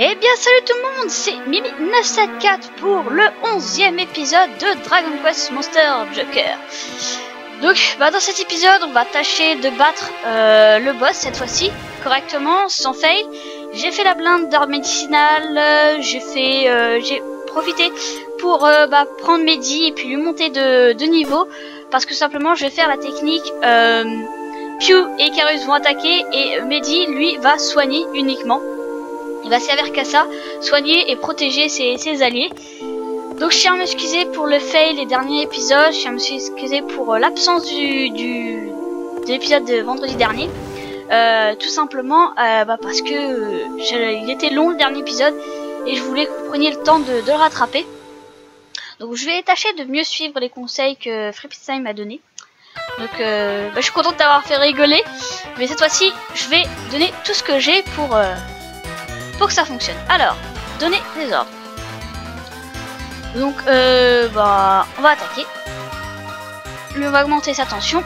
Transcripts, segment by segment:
Eh bien salut tout le monde, c'est Mimi974 pour le 11e épisode de Dragon Quest Monster Joker. Donc bah, dans cet épisode on va tâcher de battre euh, le boss cette fois-ci correctement, sans fail. J'ai fait la blinde d'or médicinale, euh, euh, j'ai profité pour bah, prendre Mehdi et puis lui monter de, de niveau parce que simplement je vais faire la technique Pew et Carus vont attaquer et Mehdi lui va soigner uniquement. Il va servir qu'à ça, soigner et protéger ses, alliés. Donc je tiens à m'excuser pour le fail les derniers épisodes, je tiens à m'excuser pour euh, l'absence du, de l'épisode de vendredi dernier. Euh, tout simplement euh, bah parce que il était long le dernier épisode et je voulais que vous preniez le temps de, le rattraper. Donc je vais tâcher de mieux suivre les conseils que Freepstein m'a donné. Donc bah, je suis contente d'avoir fait rigoler, mais cette fois-ci je vais donner tout ce que j'ai pour pour que ça fonctionne. Alors, donner des ordres. Donc, euh, bah, on va attaquer. On va augmenter sa tension.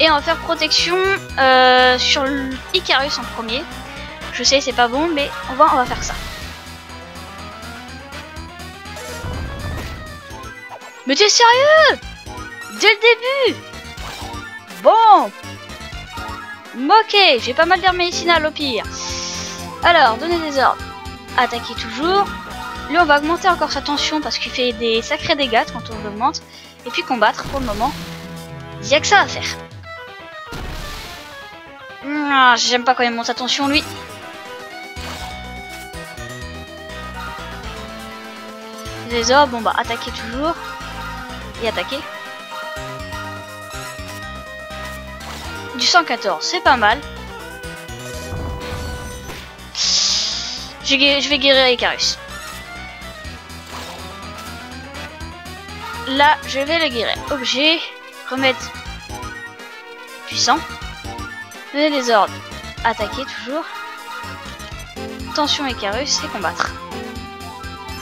Et on va faire protection euh, sur l'Icarus en premier. Je sais, c'est pas bon, mais on va, faire ça. Mais t'es sérieux? Dès le début Bon Ok, j'ai pas mal d'air médicinal au pire. Alors, donner des ordres. Attaquer toujours. Lui, on va augmenter encore sa tension parce qu'il fait des sacrés dégâts quand on l'augmente. Et puis combattre pour le moment. Il n'y a que ça à faire. Ah, J'aime pas quand il monte sa tension, lui. Des ordres, bon bah, attaquer toujours. Et attaquer. Du 114, c'est pas mal. Je, vais guérir Icarus. Là, je vais le guérir. Objet, remettre puissant. Donner des ordres. Attaquer toujours. Tension Icarus et combattre.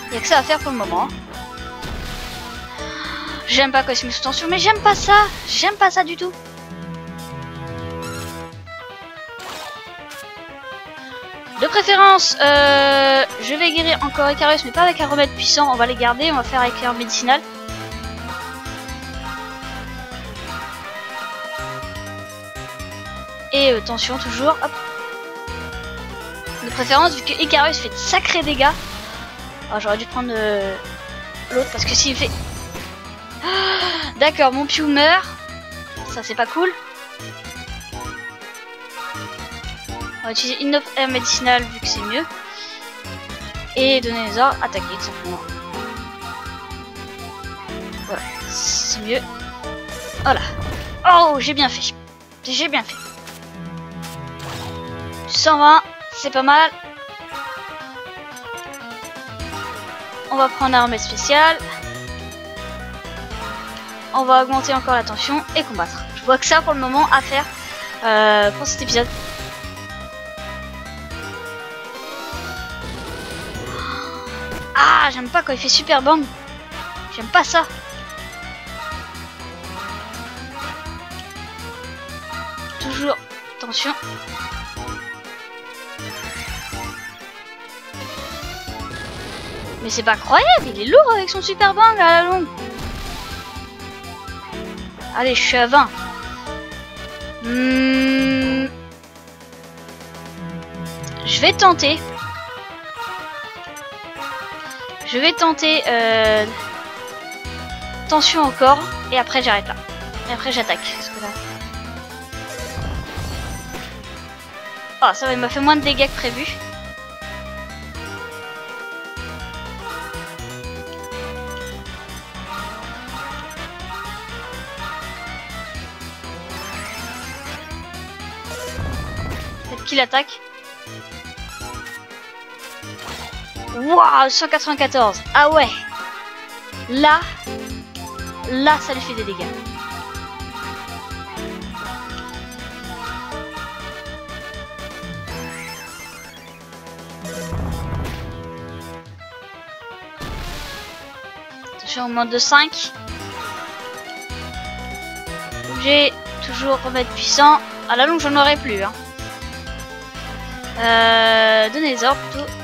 Il n'y a que ça à faire pour le moment. J'aime pas sous tension, mais j'aime pas ça. J'aime pas ça du tout. Préférence, euh, je vais guérir encore Icarus, mais pas avec un remède puissant. On va les garder, on va faire avec un médicinal. Et euh, tension toujours. Hop. De préférence, vu que Icarus fait de sacrés dégâts. Oh, J'aurais dû prendre euh, l'autre parce que s'il fait... Ah, D'accord, mon Pew meurt. Ça, c'est pas cool. On va utiliser une air médicinale vu que c'est mieux. Et donner les ordres, attaquer tout simplement. Voilà, c'est mieux. Voilà. Oh, j'ai bien fait. J'ai bien fait. 120, c'est pas mal. On va prendre un remède spécial. On va augmenter encore la tension et combattre. Je vois que ça pour le moment à faire euh, pour cet épisode. Ah, j'aime pas quand il fait super bang. J'aime pas ça. Toujours tension. Mais c'est pas croyable, il est lourd avec son super bang à la longue. Allez, je suis à 20. Hmm. Je vais tenter. Je vais tenter euh, tension encore et après j'arrête là. Et après j'attaque. Oh ça va, il m'a fait moins de dégâts que prévu. Peut-être qu'il attaque. Waouh, 194. Ah ouais. Là, là, ça lui fait des dégâts. Attention, on monte de 5. J'ai toujours remède puissant. À la longue, j'en aurai plus. Hein. Euh, donnez les ordres plutôt.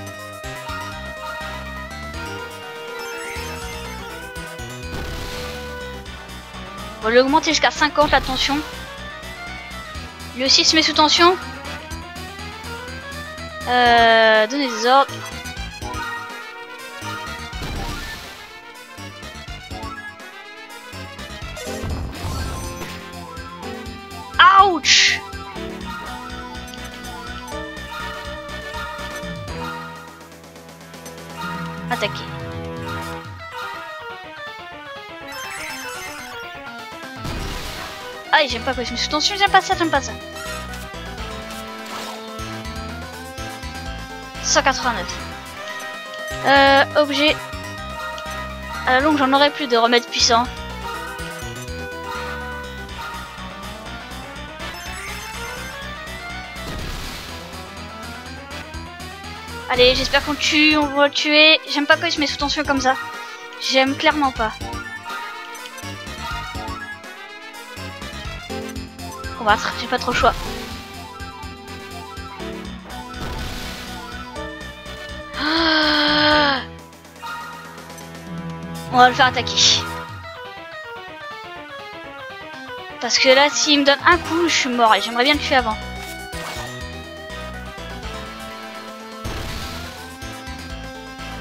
On va l'augmenter jusqu'à 50 la tension. Le 6 met sous tension. Euh, donnez des ordres. Ouch Attaquer. J'aime pas quoi je me sous tension, j'aime pas ça, j'aime pas ça. 189. Euh, objet. À la longue, j'en aurais plus de remèdes puissants. Allez, j'espère qu'on tue, on va tuer. J'aime pas quand il se met sous tension comme ça. J'aime clairement pas. Combattre, j'ai pas trop le choix. Ah on va le faire attaquer. Parce que là, s'il me donne un coup, je suis mort et j'aimerais bien le tuer avant.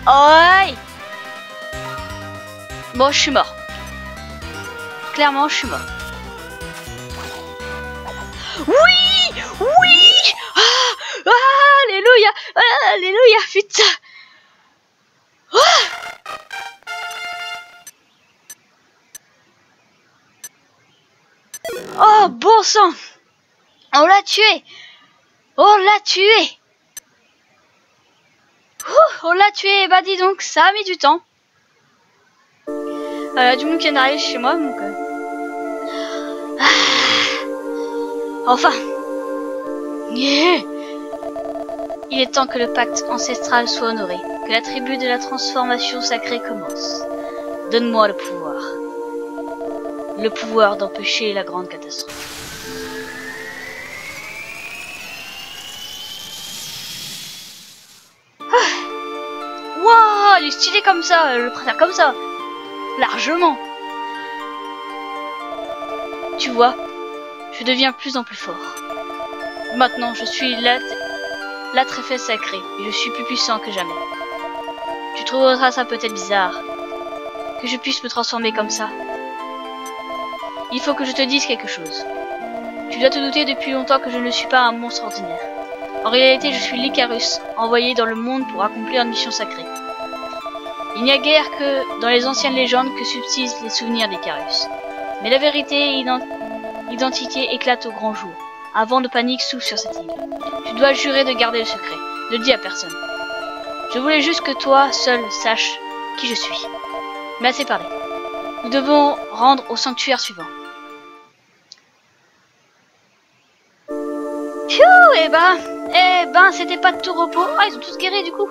Aïe Bon, je suis mort. Clairement, je suis mort. Oui Oui. Ah, Alléluia Alléluia, putain. Ah. Oh, bon sang. On l'a tué. On l'a tué. On l'a tué, bah dis donc, ça a mis du temps. Euh, du monde qui est chez moi, donc... Ah. Enfin Il est temps que le pacte ancestral soit honoré, que la tribu de la transformation sacrée commence. Donne-moi le pouvoir. Le pouvoir d'empêcher la grande catastrophe. il est stylé comme ça, je le préfère comme ça. Largement. Tu vois, je deviens plus en plus fort. Maintenant, je suis la, la très sacrée et je suis plus puissant que jamais. Tu trouveras ça peut-être bizarre, que je puisse me transformer comme ça. Il faut que je te dise quelque chose. Tu dois te douter depuis longtemps que je ne suis pas un monstre ordinaire. En réalité, je suis l'Icarus, envoyé dans le monde pour accomplir une mission sacrée. Il n'y a guère que dans les anciennes légendes que subsistent les souvenirs des Carus. Mais la vérité l'identité éclatent au grand jour. Un vent de panique souffle sur cette île. Tu dois jurer de garder le secret. Ne le dis à personne. Je voulais juste que toi, seul, saches qui je suis. Mais assez parlé. Nous devons rendre au sanctuaire suivant. Phew, eh ben, eh ben, c'était pas de tout repos. Ah, ils ont tous guéri du coup.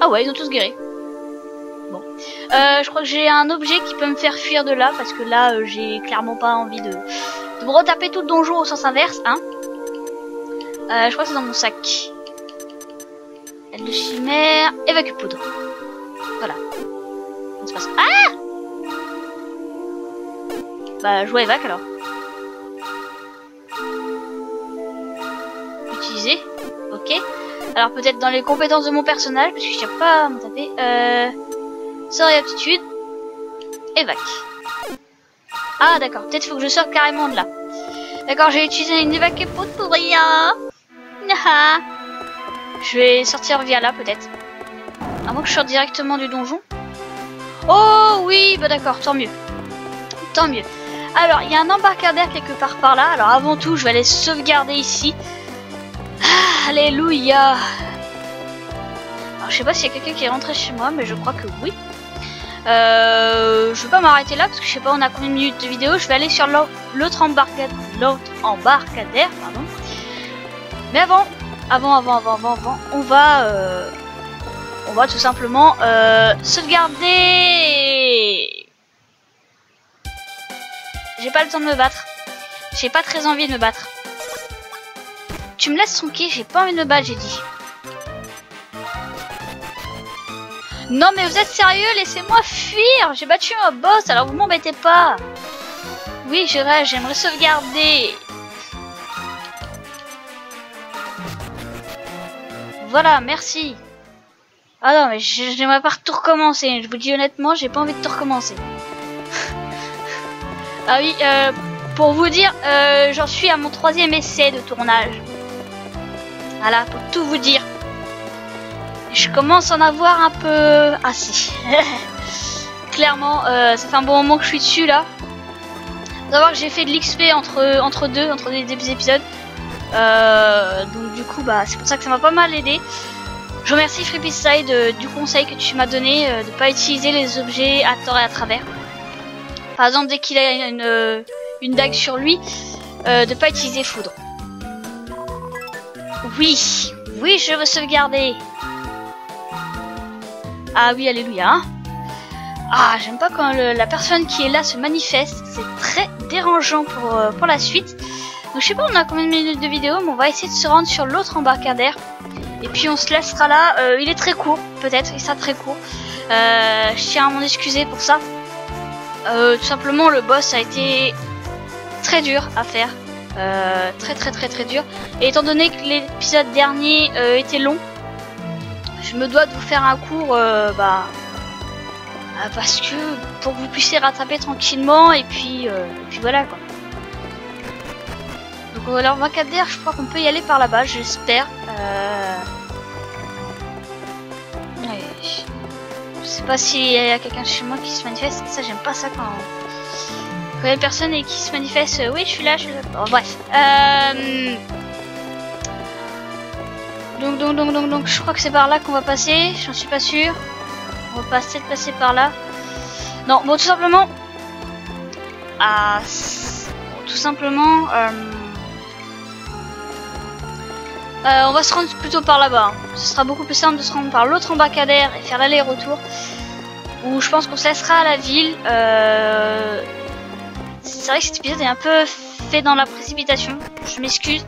Ah ouais, ils ont tous guéri. Euh, je crois que j'ai un objet qui peut me faire fuir de là, parce que là, euh, j'ai clairement pas envie de, me retaper tout le donjon au sens inverse, hein. Euh, je crois que c'est dans mon sac. Aile de chimère, évacue poudre. Voilà. Se passe. Ah Bah, vois évac alors. Utiliser. Ok. Alors peut-être dans les compétences de mon personnage, parce que je tiens pas à m'en taper. Euh, sort et aptitude. Évac. Ah d'accord, peut-être faut que je sorte carrément de là. D'accord, j'ai utilisé une évacuée pour rien. Je vais sortir via là peut-être. À moins que je sorte directement du donjon. Oh oui, bah d'accord, tant mieux. Tant mieux. Alors, il y a un embarcadère quelque part par là. Alors avant tout, je vais aller sauvegarder ici. Alléluia Alors je sais pas s'il y a quelqu'un qui est rentré chez moi, mais je crois que oui. Euh, je vais pas m'arrêter là parce que je sais pas on a combien de minutes de vidéo. Je vais aller sur l'autre embarcadère, l'autre embarcadère, pardon. Mais avant, avant, avant, avant, avant, avant on va, euh, on va tout simplement euh, sauvegarder. J'ai pas le temps de me battre. J'ai pas très envie de me battre. tu me laisses tranquille, j'ai pas envie de me battre, j'ai dit. Non mais vous êtes sérieux, laissez-moi fuir J'ai battu un boss, alors vous m'embêtez pas Oui, je j'aimerais sauvegarder. Voilà, merci. Ah non, mais j'aimerais pas tout recommencer. Je vous dis honnêtement, j'ai pas envie de tout recommencer. ah oui, euh, pour vous dire, euh, j'en suis à mon troisième essai de tournage. Voilà, pour tout vous dire. Je commence à en avoir un peu assez. Clairement, euh, ça fait un bon moment que je suis dessus là. Savoir que j'ai fait de l'XP entre, entre deux, entre des, épisodes. Euh, donc du coup, bah, c'est pour ça que ça m'a pas mal aidé. Je remercie FreePeaceSide euh, du conseil que tu m'as donné de ne pas utiliser les objets à tort et à travers. Par exemple, dès qu'il a une, une dague sur lui, de ne pas utiliser foudre. Oui, oui, je veux sauvegarder. Ah oui, alléluia. Ah, j'aime pas quand la personne qui est là se manifeste. C'est très dérangeant pour, euh, pour la suite. Donc je sais pas on a combien de minutes de vidéo, mais on va essayer de se rendre sur l'autre embarcadère. Et puis on se laissera là. Euh, il est très court, peut-être, il sera très court. Euh, je tiens à m'en excuser pour ça. tout simplement, le boss a été très dur à faire. très très très très dur. Et étant donné que l'épisode dernier était long, je me dois de vous faire un cours, euh, bah, euh, parce que pour que vous puissiez rattraper tranquillement et puis, euh, puis voilà quoi. Donc alors Macadère, je crois qu'on peut y aller par là-bas, j'espère. Je sais pas s'il y a quelqu'un chez moi qui se manifeste, ça j'aime pas ça quand... Quand il y a personne et qui se manifeste, oui je suis là, je suis là. bref. Donc, donc, donc, donc, donc, je crois que c'est par là qu'on va passer. J'en suis pas sûr. On va passer de passer par là. Non, bon, tout simplement. Ah, tout simplement. Euh, euh, on va se rendre plutôt par là-bas. Hein. Ce sera beaucoup plus simple de se rendre par l'autre embarcadère et faire l'aller-retour. Ou je pense qu'on se laissera à la ville. Euh, c'est vrai que cet épisode est un peu fait dans la précipitation. Je m'excuse.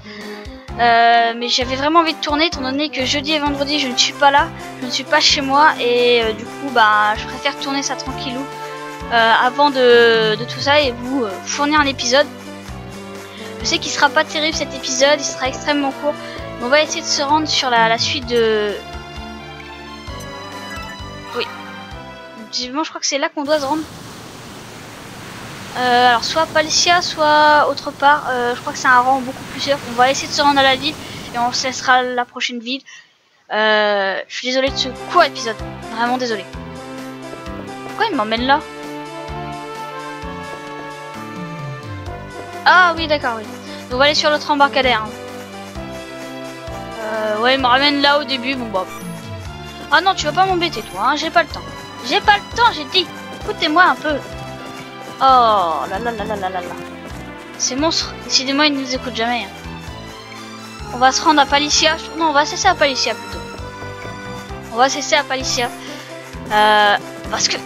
Euh, mais j'avais vraiment envie de tourner étant donné que jeudi et vendredi je ne suis pas là, je ne suis pas chez moi et euh, du coup bah je préfère tourner ça tranquillou euh, avant de, tout ça et vous fournir un épisode. Je sais qu'il sera pas terrible cet épisode, il sera extrêmement court. Mais on va essayer de se rendre sur la, suite de... Oui. Visiblement je crois que c'est là qu'on doit se rendre. Euh, alors soit Palicia, soit autre part. Euh, je crois que c'est un rang beaucoup plus sûr. On va essayer de se rendre à la ville et on se laissera la prochaine ville. Euh, je suis désolé de ce court épisode. Vraiment désolé. Pourquoi il m'emmène là? Ah oui d'accord oui. on va aller sur l'autre embarcadère. Hein. Ouais il me ramène là au début. Bon bah. Ah non tu vas pas m'embêter toi. Hein. J'ai pas le temps. J'ai pas le temps j'ai dit. Écoutez-moi un peu. Oh là là là là là là là. Ces monstres, décidément, ils ne nous écoutent jamais. Hein. On va se rendre à Palicia. Non, on va cesser à Palicia plutôt. On va cesser à Palicia. Euh, parce que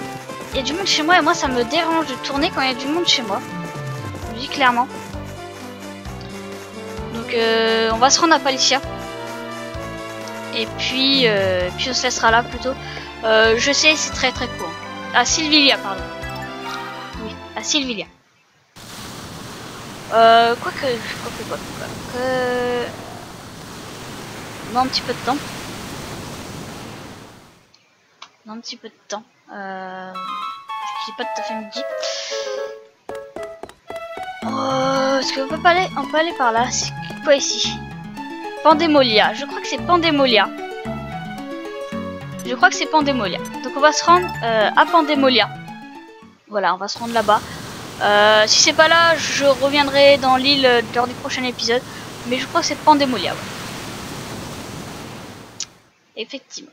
il y a du monde chez moi et moi ça me dérange de tourner quand il y a du monde chez moi. Je dis clairement. Donc euh, on va se rendre à Palicia. Et puis, euh, puis on se laissera là plutôt. Euh, je sais, c'est très très court. À Sylvia, pardon à Sylvia. Euh, quoi que, quoi que, quoi que, que... Dans un petit peu de temps. Dans un petit peu de temps. Euh... Pas tout à fait midi. Est-ce qu'on peut pas aller On peut aller par là? C'est quoi ici Pandémolia. Je crois que c'est Pandémolia. Je crois que c'est Pandémolia. Donc on va se rendre euh, à Pandémolia. Voilà, on va se rendre là-bas. Euh, si c'est pas là, je reviendrai dans l'île lors du prochain épisode. Mais je crois que c'est Pandémolia. Effectivement.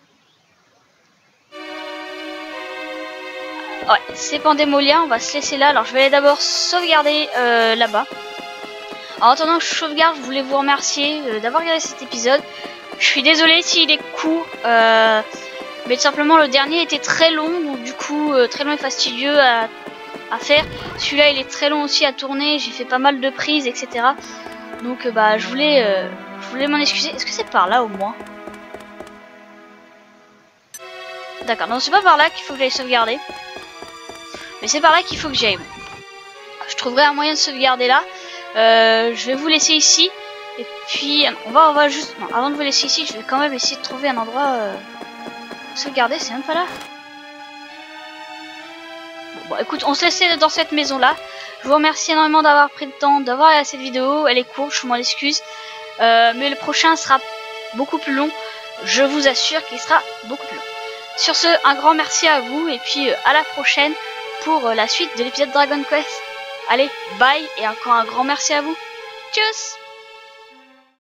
Ouais, c'est Pandémolia, on va se laisser là. Alors je vais d'abord sauvegarder euh, là-bas. En attendant que je sauvegarde, je voulais vous remercier euh, d'avoir regardé cet épisode. Je suis désolé s'il est court. Mais tout simplement le dernier était très long, donc du coup très long et fastidieux à à faire. Celui-là, il est très long aussi à tourner. J'ai fait pas mal de prises, etc. Donc, euh, bah, je voulais, euh, voulais m'en excuser. Est-ce que c'est par là au moins? D'accord, non c'est pas par là qu'il faut que j'aille sauvegarder. Mais c'est par là qu'il faut que j'aille. Je trouverai un moyen de sauvegarder là. Euh, je vais vous laisser ici. Et puis, on va, on va juste... Non, avant de vous laisser ici, je vais quand même essayer de trouver un endroit... Sauvegarder, c'est même pas là. Bon, écoute, on se laisse dans cette maison là. Je vous remercie énormément d'avoir pris le temps d'avoir regardé cette vidéo. Elle est courte, je m'en excuse. Euh, mais le prochain sera beaucoup plus long. Je vous assure qu'il sera beaucoup plus long. Sur ce, un grand merci à vous et puis euh, à la prochaine pour euh, la suite de l'épisode Dragon Quest. Allez, bye et encore un grand merci à vous. Tchuss